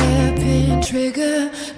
hairpin trigger.